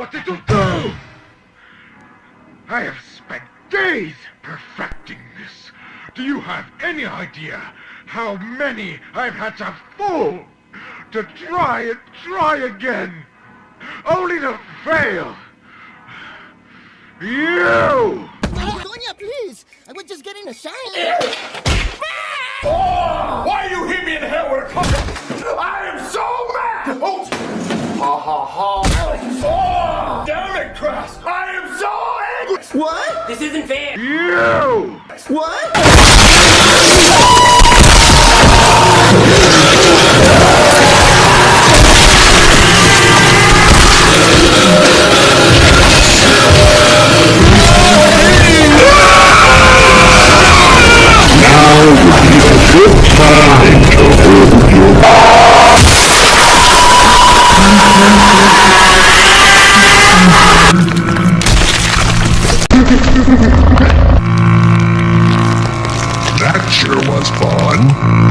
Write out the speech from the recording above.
what did you do? I have spent days perfecting this. Do you have any idea how many I've had to fool to try and try again, only to fail? You! Sonia, please! I was just getting a shine. Why you hit me in the head with a club? I am so mad! Oh. Ha ha ha! Oh. Damn it, Crass! I am so angry! What? This isn't fair. You! What? That sure was fun.